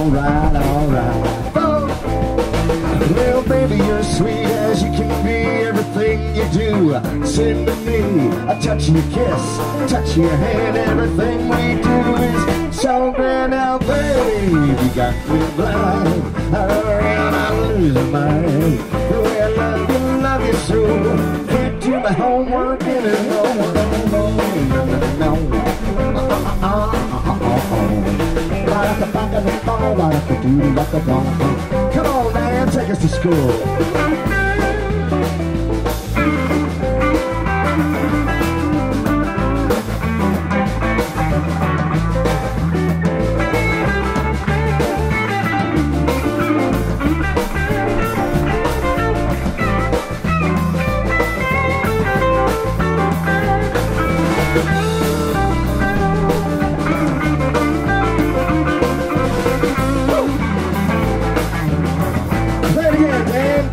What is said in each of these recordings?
alright, alright. Oh. Well, baby, you're sweet as you can be. Everything you do, send to me. I touch your kiss, touch your hand. Everything we do is so grand now, baby. You got me blind. Around, I'm losing my mind. Well, I love you, love you so. Can't do my homework anymore. a no, no, no, no, no. Uh, uh, uh, uh, uh, uh. Come on, man, take us to school.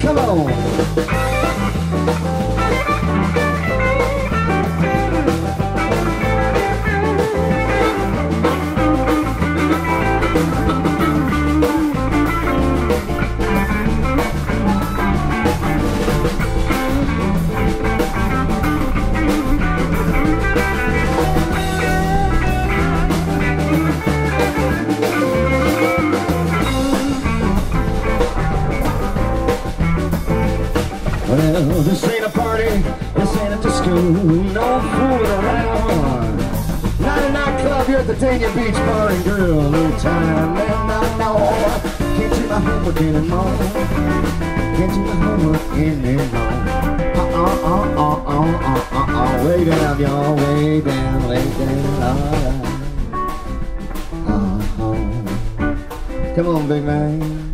Come on. Dania Beach Bar and Grill. No time, and I know. Can't do my homework anymore. Can't do my homework anymore. Uh uh uh uh uh uh uh uh. Way down, y'all, way down, way down. All right. Uh-huh. Come on, big man.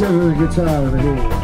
There? Josh over the guitar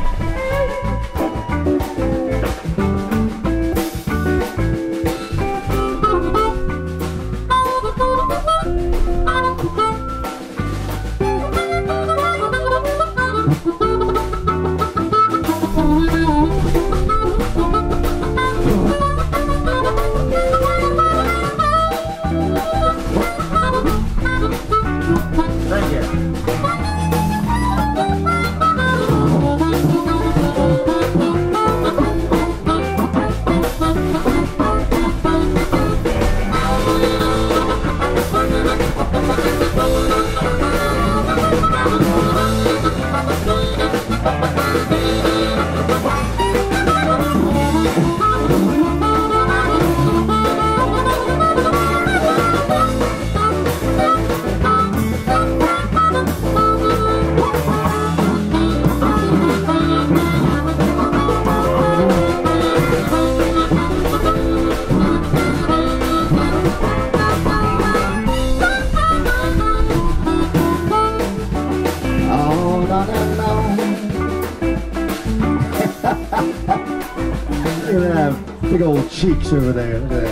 old cheeks over there. Look at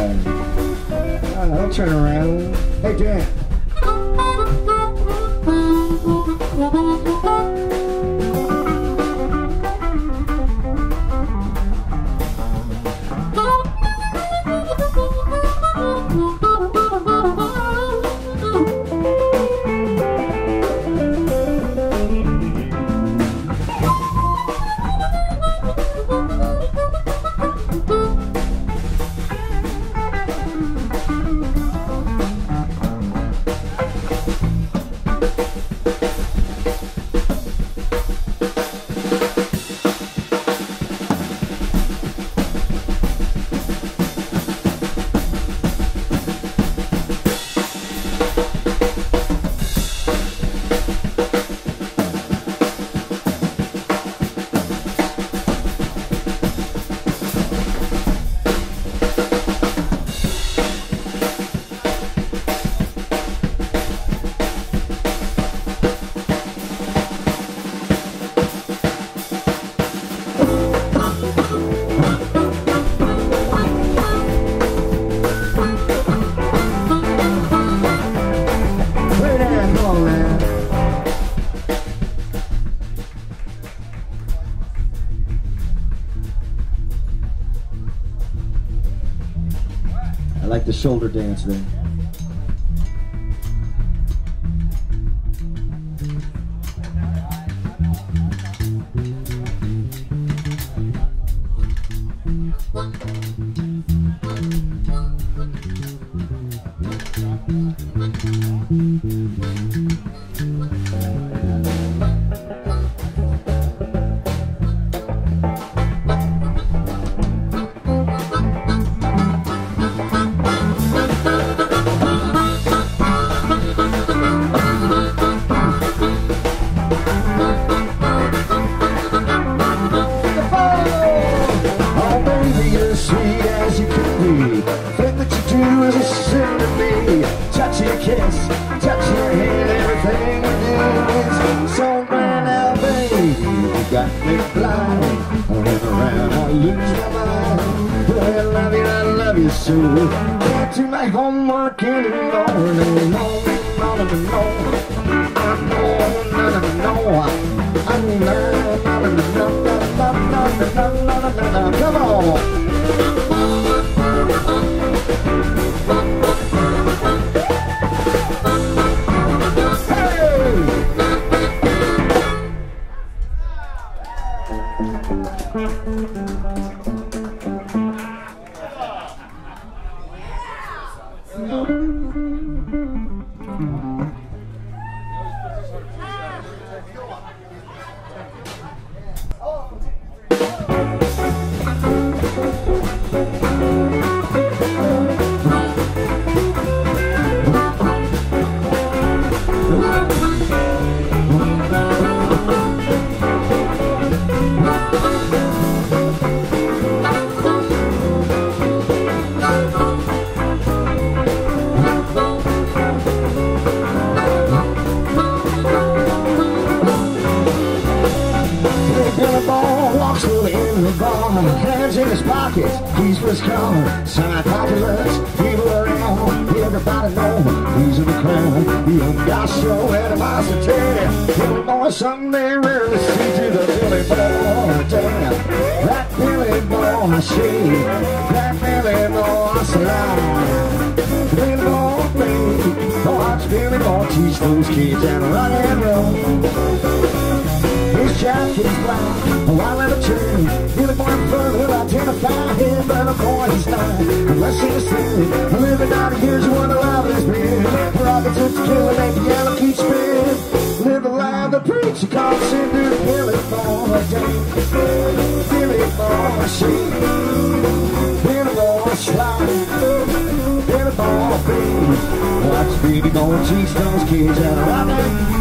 shoulder dance there. Kiss, touch your hand, everything you do is so grand now, baby. You got me blind. I run around, I lose my mind. Boy, I love you, I love you so. Can't do my homework anymore. No, no, no, no, no, no. No, no, no, no, no. I'm no, no, no, no, no, no, no, no, no, no, no, no. Come on. Hey! Bar, hands in his pockets, his car, semi-populars, people he's in the crowd. The animosity, someday rarely see to the Billy Boy damn. That Billy Boy shade, that Billy Boy slide. Billy Boy oh, baby, watch Billy Boy teach those kids and rock and roll shot his blind. While I'll never turn. Even more further, identify him, but of course he's not. Unless he's sin. A living out of years, one alive has been. Rockets to kill and the yellow keeps spinning Live a the preacher calls Cinder to kill it for a day. Kill it for a sheep. For a slide. Kill. Watch baby going cheese those kids out of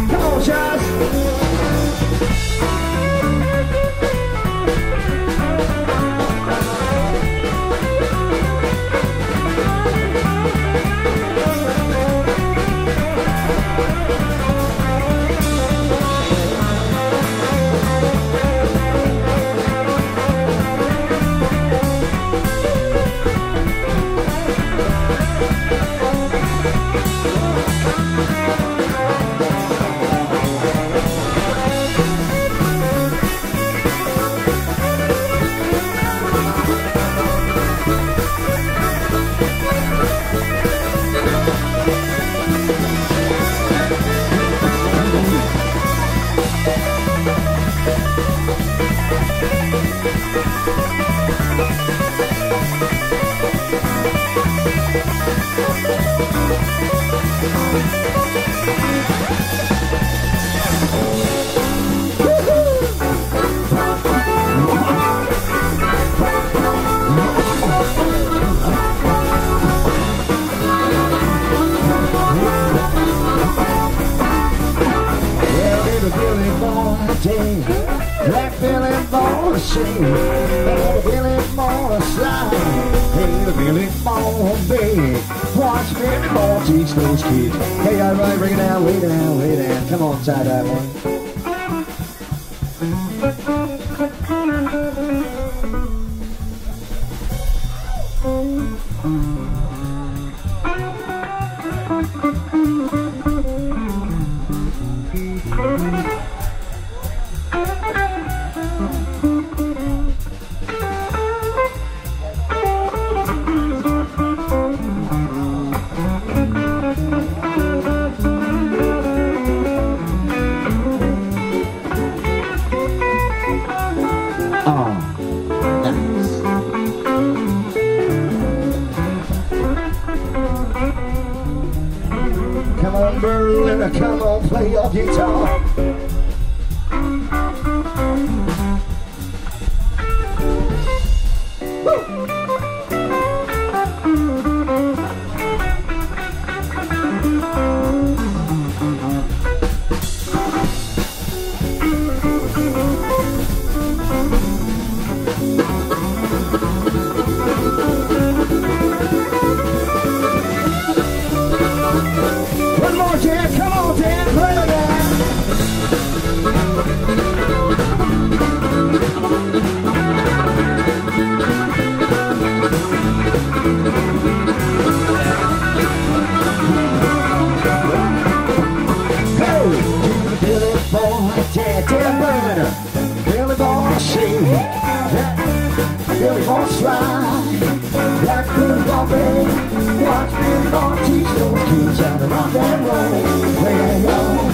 Watch Billy boy teach those kids how to rock and roll. Play that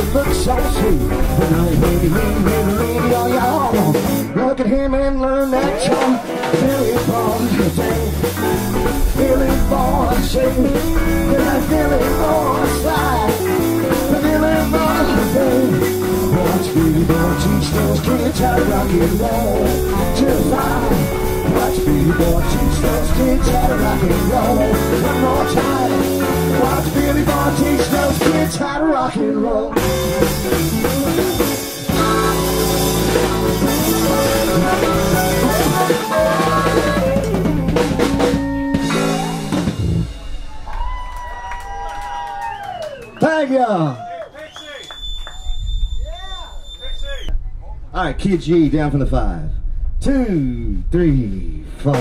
the girls that look so sweet. But now you baby, baby, baby, baby, all y'all Look at him and learn that charm. Billy Boy, sing. Billy Boy, sing. Billy, Billy Boy, slide. Billy Boy, sing. Watch Billy Boy teach those kids how to rock and roll. Till five. Teach those kids how to rock and roll. One more time. Watch Billy those kids how to rock and roll. Thank you. All right, Kid G down from the five. Two, three, you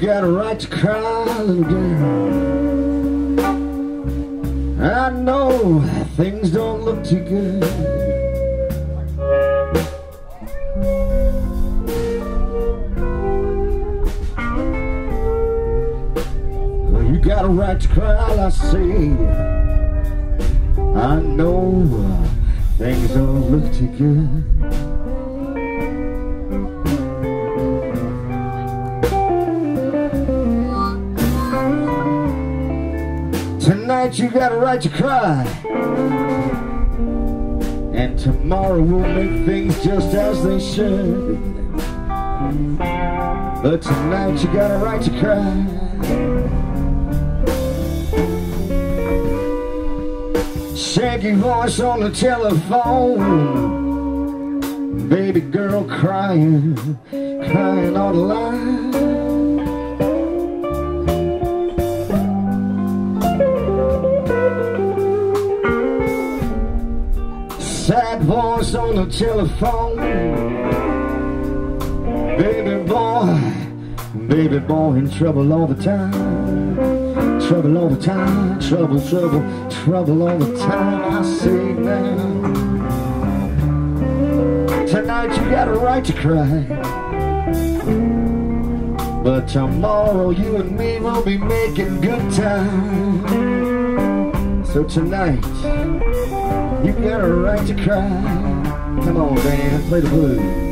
got a right to cry, little girl. I know things don't look too good. To cry, I see. I know uh, things don't look too good. Tonight you got a right to cry. And tomorrow we'll make things just as they should. But tonight you got a right to cry. Shaggy voice on the telephone. Baby girl crying, crying on the line. Sad voice on the telephone. Baby boy, baby boy in trouble all the time. Trouble all the time, trouble, trouble, trouble all the time. I see now. tonight you got a right to cry. But tomorrow you and me will be making good time. So tonight, you got a right to cry. Come on, Dan, play the blues.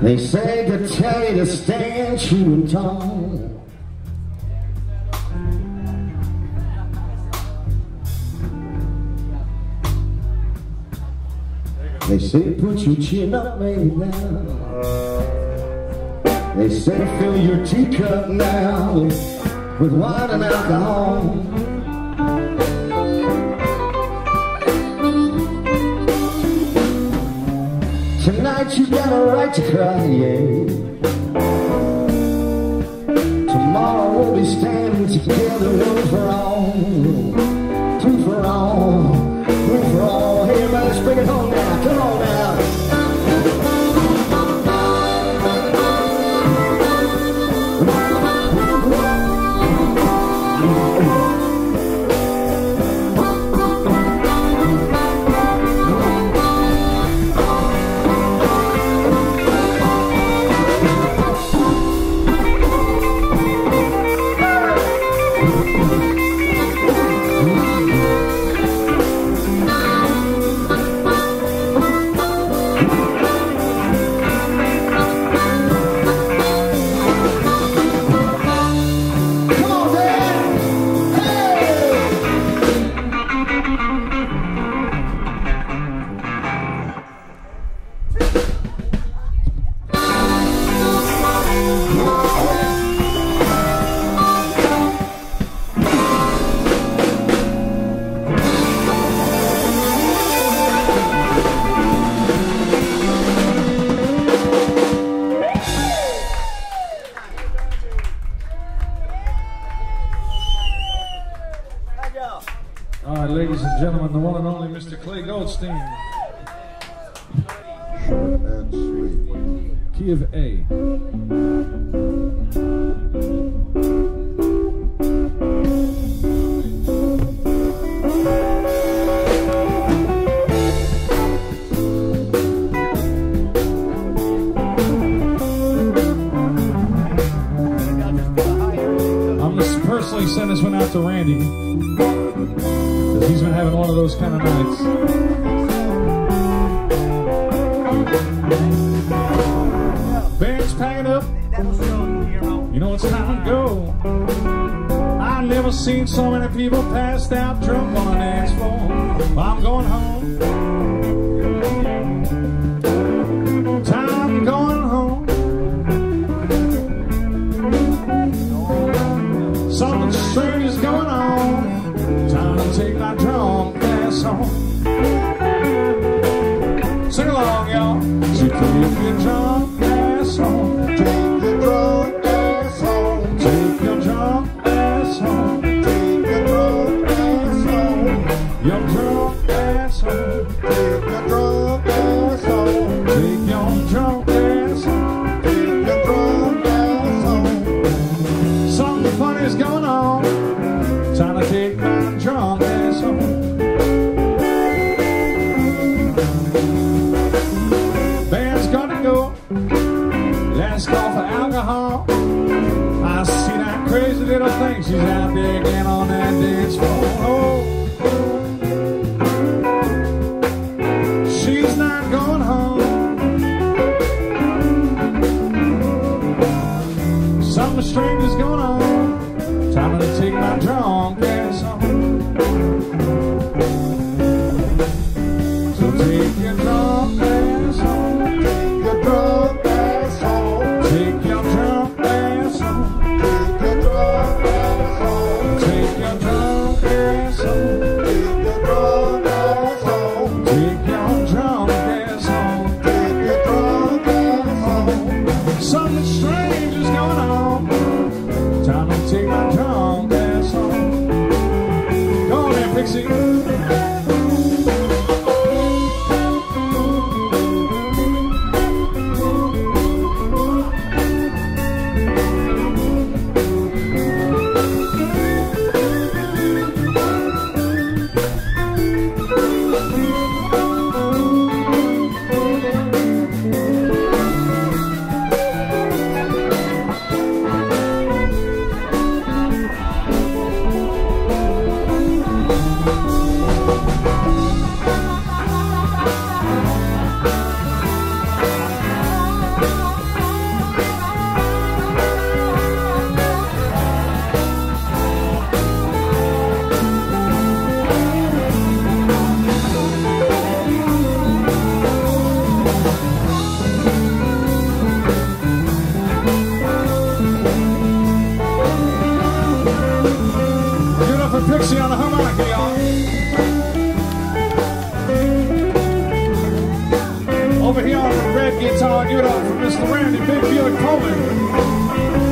They say to tell you to stand true and tall. They say put your chin up, baby, now. They say fill your teacup now with wine and alcohol. that you got a right to cry, yeah. Tomorrow we'll be standing together, one for all, two for all, three for all. Hey, everybody, bring it home now, come on now. guitar. Give it up for Mr. Randy Big Pohlman.